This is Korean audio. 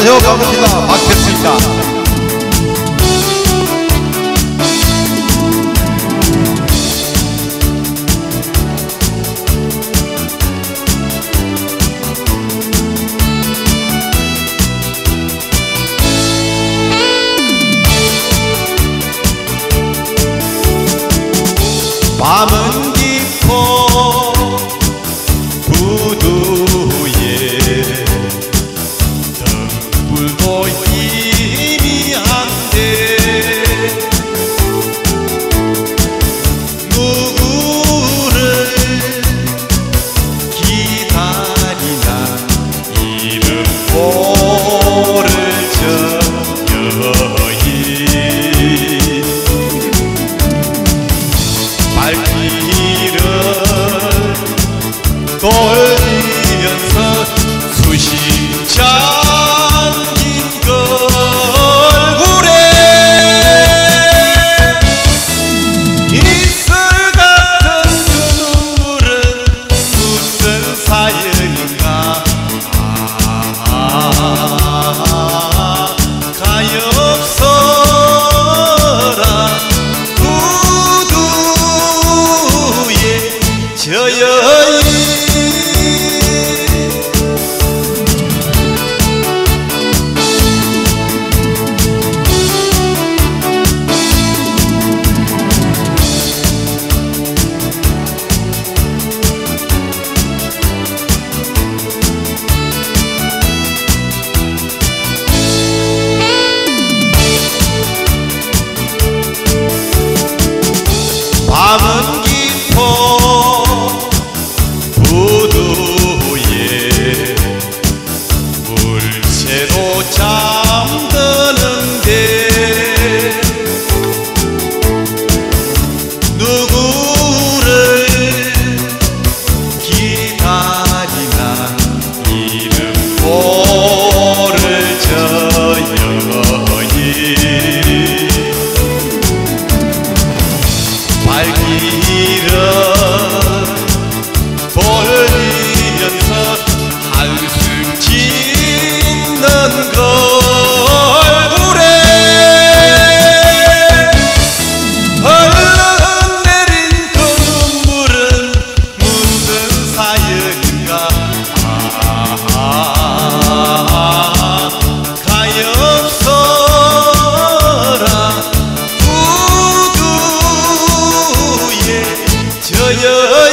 세워갑니다. 받겠습니다. 밤은 还记得。पावन yo